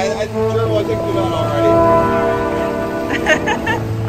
I, I sure was a good one already.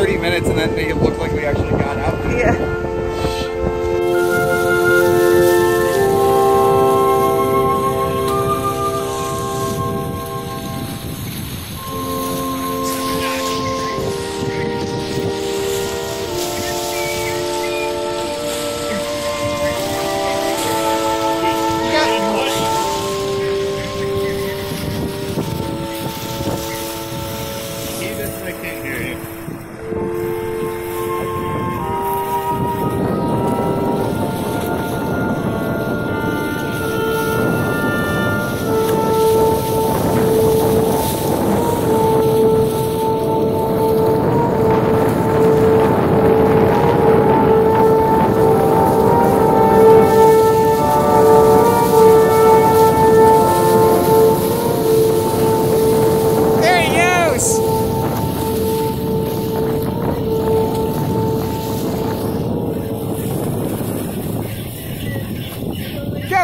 30 minutes and then they look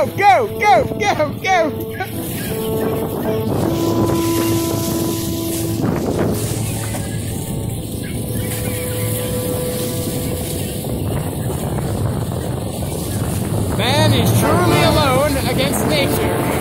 go, go, go, go. Man is truly alone against nature.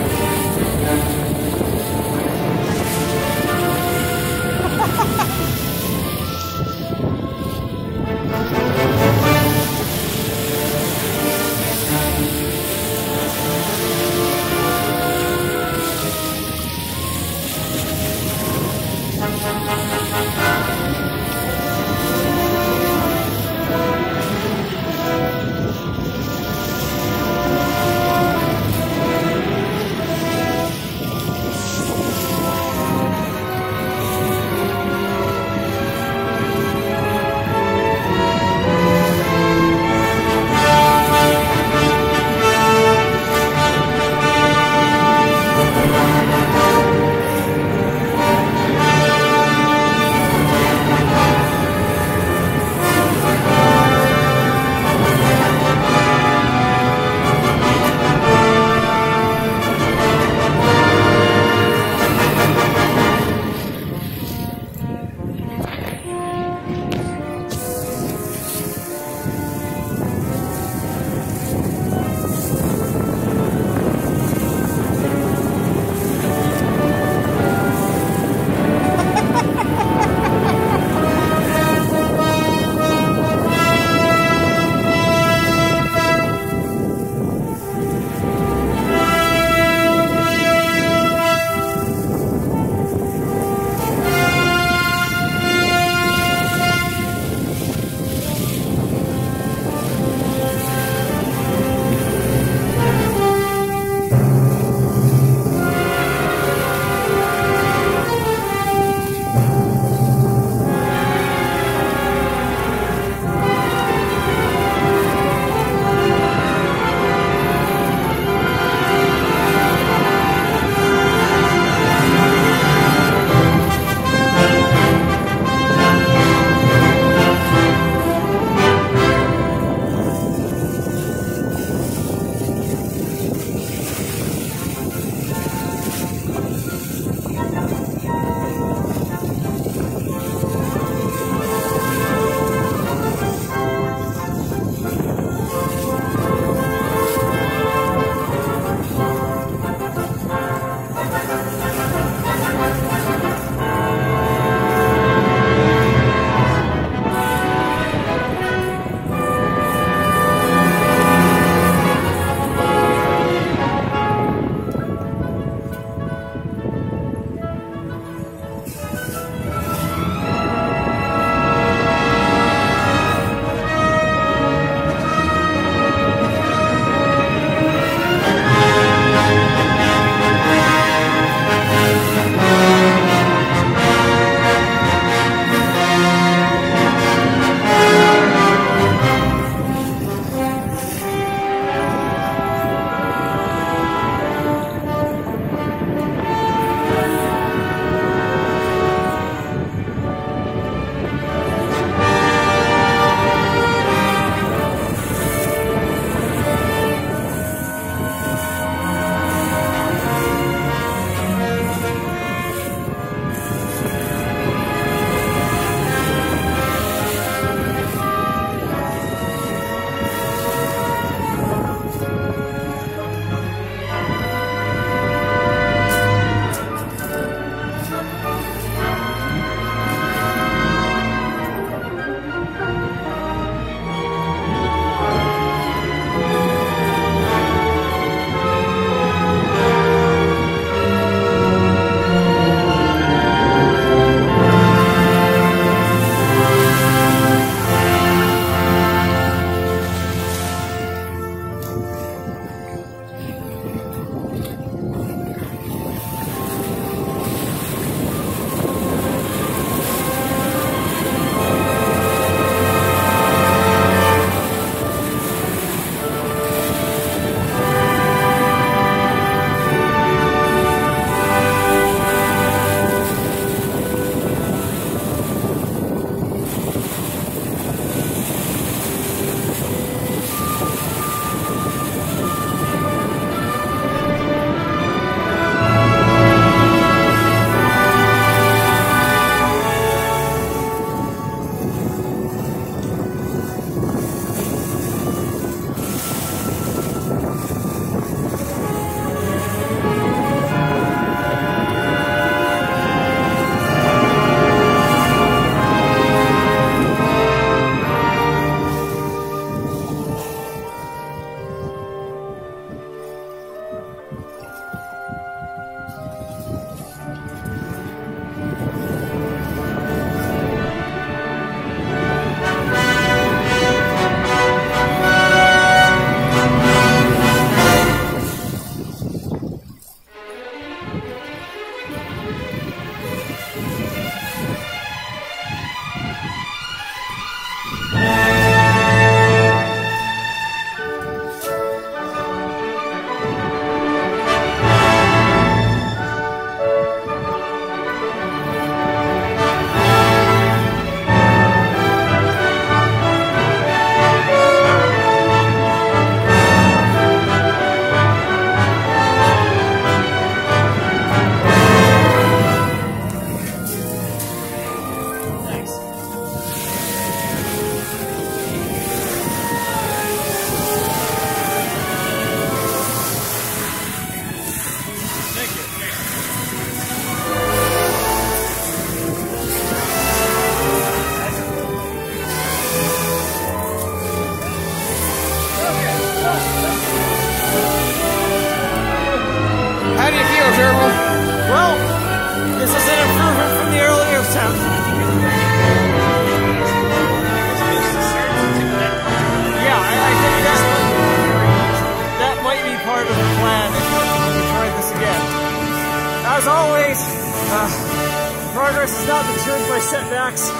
by setbacks.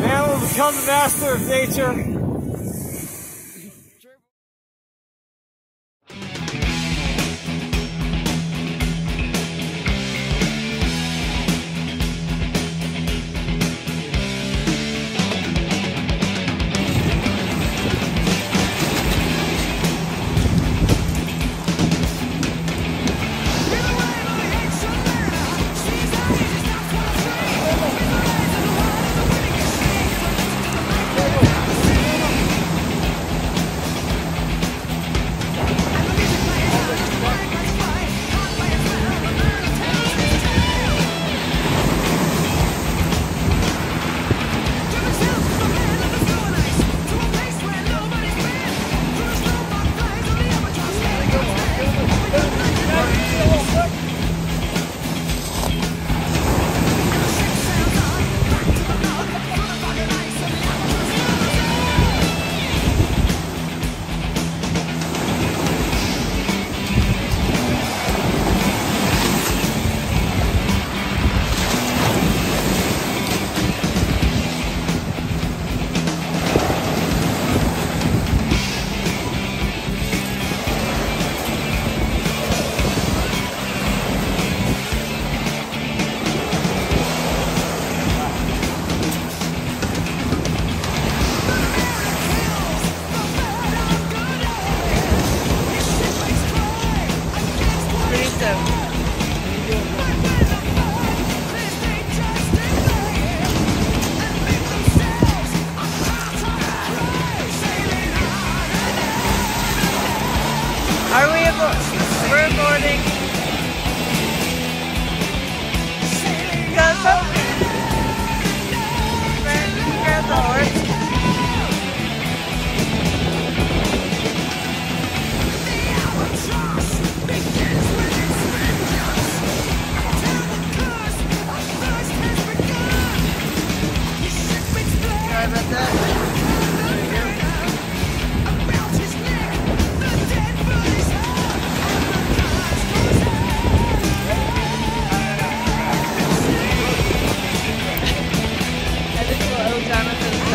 Man will become the master of nature. Jonathan